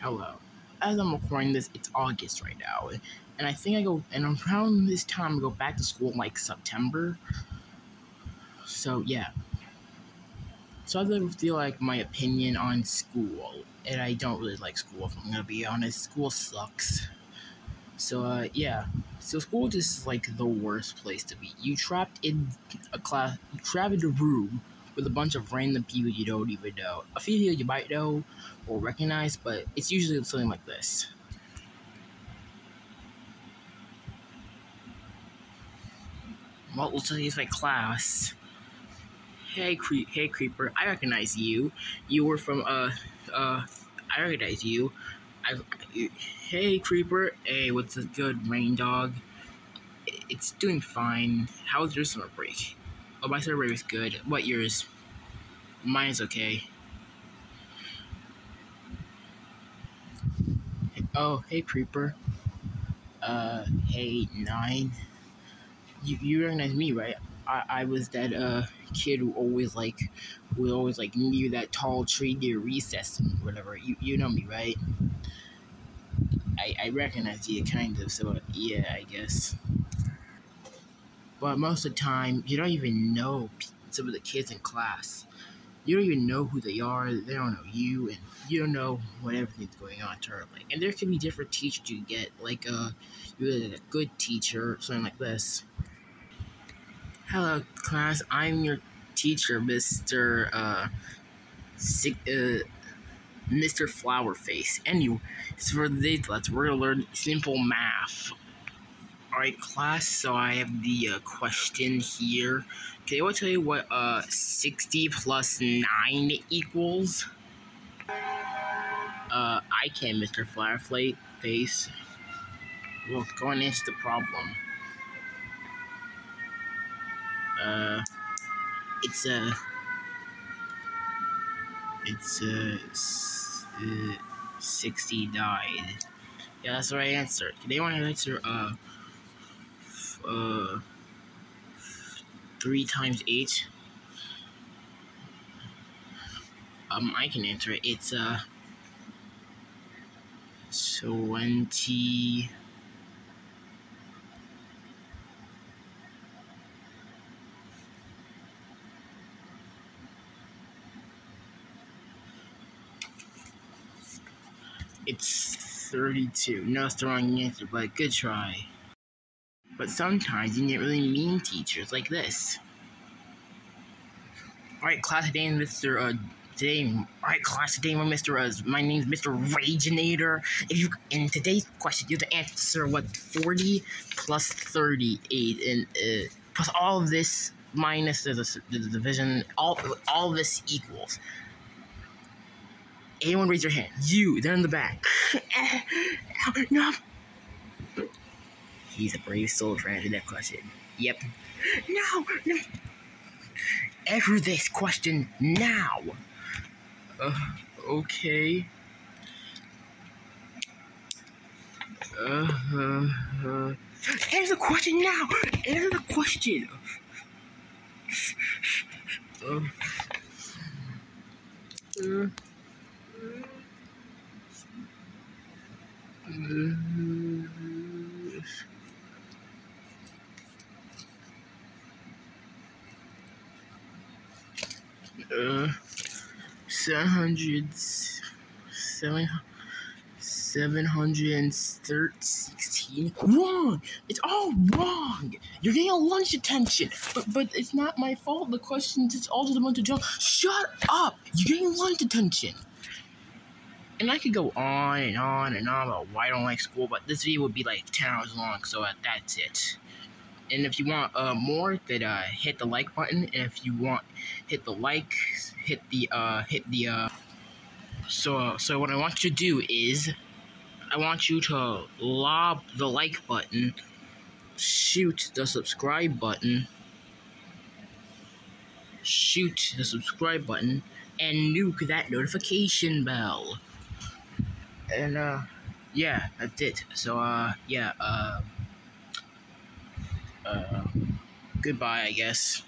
Hello. As I'm recording this, it's August right now, and I think I go and around this time I go back to school like September. So yeah. So I really feel like my opinion on school, and I don't really like school. If I'm gonna be honest, school sucks. So uh, yeah. So school just is like the worst place to be. You trapped in a class, you trapped in a room with a bunch of random people you don't even know. A few people you might know or recognize, but it's usually something like this. Well, tell you my class. Hey, cre- hey, creeper! I recognize you. You were from uh, uh, I recognize you. I, hey, creeper! Hey, what's the good rain dog? It's doing fine. How was your summer break? Oh, my break was good. What yours? Mine is okay. Oh, hey, creeper. Uh, hey, nine. You you recognize me, right? I, I was that uh kid who always like who always like near that tall tree near recess and whatever. You you know me, right? I I recognize you kind of, so yeah, I guess. But most of the time, you don't even know some of the kids in class. You don't even know who they are. They don't know you, and you don't know what everything's going on currently. And there can be different teachers you get, like uh, you get a good teacher, something like this. Hello, class. I'm your teacher, Mister uh, uh, Mr. Flowerface. You, so for today's class, we're gonna learn simple math. Alright, class, so I have the uh, question here. Okay, I tell you what uh 60 plus 9 equals. Uh, I can, Mr. Flowerflate Face. Well, go and answer the problem. Uh, it's a. Uh, it's a. Uh, uh, 60 died. Yeah, that's the right answer. Can anyone answer, uh, uh, three times eight. Um, I can answer it. It's uh, twenty. It's thirty-two. No, it's the wrong answer, but good try. But sometimes you get really mean teachers like this. Alright, class today, Mr. Uh, today, alright, class today, Mr. Uh, my name's Mr. Raginator. If you, in today's question, you have to answer what 40 plus 38, and uh, plus all of this minus the, the, the division, all all this equals. Anyone raise your hand? You, they're in the back. no. He's a brave soldier answered that question. Yep. No, no. Answer this question now. Uh, okay. Uh, uh, uh. Answer the question now. Answer the question. Uh, uh, uh, seven hundred, seven, seven hundred and sixteen. Wrong! It's all wrong! You're getting a lunch detention! But, but it's not my fault. The question just a bunch of junk. Shut up! You're getting lunch detention! And I could go on and on and on about why I don't like school, but this video would be like 10 hours long, so that's it. And if you want uh, more, then uh, hit the like button. And if you want, hit the like, hit the uh, hit the uh. So so what I want you to do is, I want you to lob the like button, shoot the subscribe button, shoot the subscribe button, and nuke that notification bell. And uh, yeah, that's it. So uh, yeah uh. Uh, goodbye, I guess.